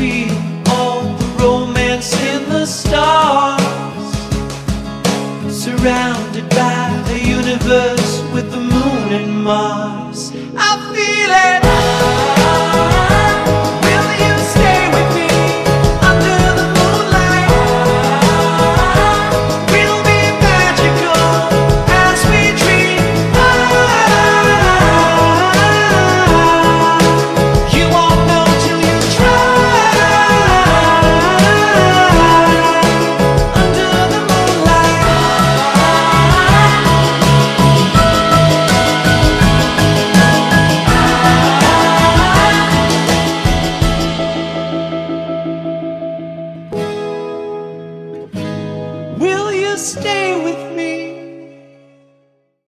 all the romance in the stars. Surrounded by the universe with the moon and Mars. stay with me.